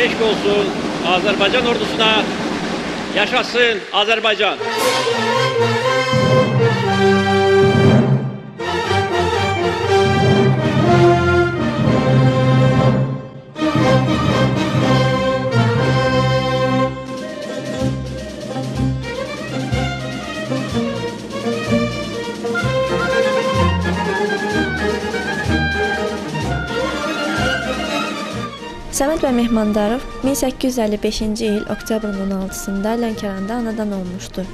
eşk olsun Azerbaycan ordusuna. Yaşasın Azerbaycan. Səməd bəy Mehmandarov 1855-ci il oktyabrın 16-sında Lənkəranda anadan olmuşdur.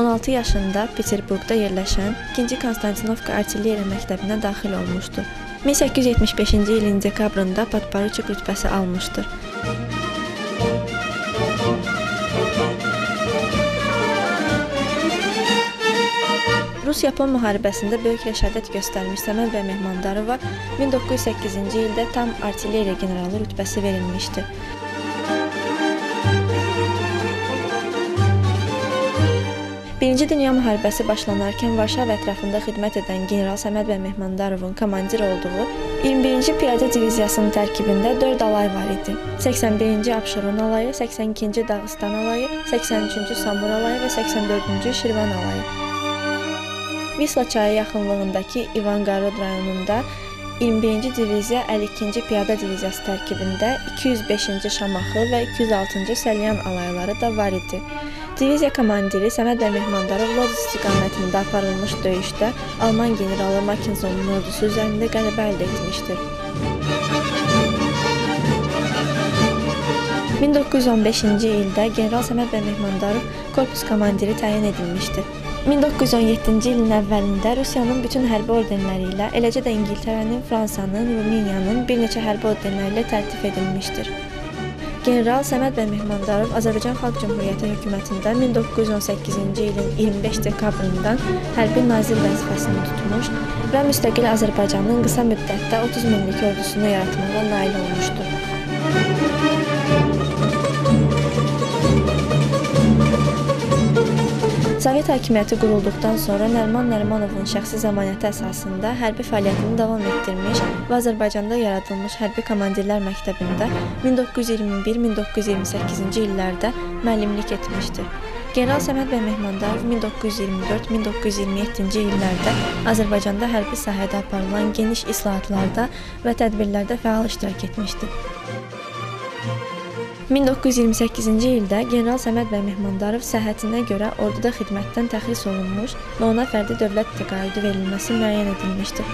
16 yaşında Peterburqda yerləşən 2-ci Konstantinovka artilleriya məktəbinə daxil olmuşdur. 1875-ci ilin dekabrında podporuçik rütbəsi almışdır. Rus-Yapon müharibəsində böyük rəşadət göstərmiş Səməd bəy Mehmandarova 1908-ci ildə tam artilleriya generalı rütbəsi verilmişdi. Birinci Dünya müharibəsi başlanarkən Varşava ətrafında xidmət edən general Səməd bəy Mehmandarovun komandir olduğu 21-ci piyada diviziyasının tərkibində 4 alay var idi. 81-ci Abşeron alayı, 82-ci Dağıstan alayı, 83-cü Samur alayı və 84-cü Şirvan alayı. Visla çayı yaxınlığındakı İvanqarod rayonunda 21-ci diviziya 52-ci piyada diviziyası tərkibində 205-ci Şamaxı və 206-cı Səlyan alayları da var idi. Diviziya komandiri Səməd bəy Mehmandarov Lodz istiqamətində aparılmış döyüşdə Alman generalı Makinsonun ordusu üzərində qələbə əldə etmişdir. 1915-ci ildə general Səməd bəy Mehmandarov korpus komandiri təyin edilmişdi. 1917-ci ilin əvvəlində Rusiyanın bütün hərbi ordenləri ilə, eləcə də İngiltərənin, Fransanın, Rumıniyanın bir neçə hərbi ordenləri ilə təltif edilmişdir. General Səməd bəy Mehmandarov Azərbaycan Xalq Cümhuriyyəti hökumətində 1918-ci ilin 25 dekabrından hərbi nazir vəzifəsini tutmuş və müstəqil Azərbaycanın qısa müddətdə 30 minlik ordusunu yaratmağa nail olmuşdur. Sovet hakimiyyəti qurulduqdan sonra Nəriman Nərimanovun şəxsi zəmanəti əsasında hərbi fəaliyyətini davam etdirmiş və Azərbaycanda yaradılmış Hərbi Komandirlər Məktəbində 1921-1928-ci illərdə müəllimlik etmişdir. General Səməd bəy Mehmandarov 1924-1927-ci illərdə Azərbaycanda hərbi sahədə aparılan geniş islahatlarda və tədbirlərdə fəal iştirak etmişdir. 1928-ci ildə general Səməd bəy Mehmandarov səhhətinə görə orduda xidmətdən təxris olunmuş və ona fərdi dövlət təqaüdü verilməsi müəyyən edilmişdir.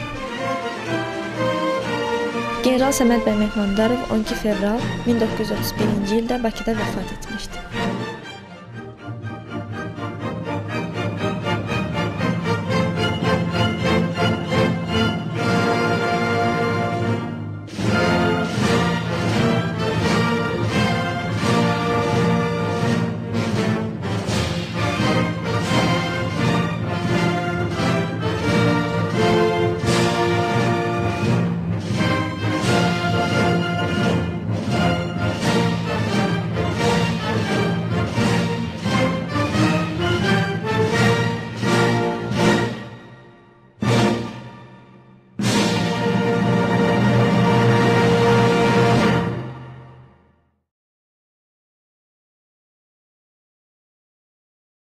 General Səməd bəy Mehmandarov 12 fevral 1931-ci ildə Bakıda vəfat etmişdir.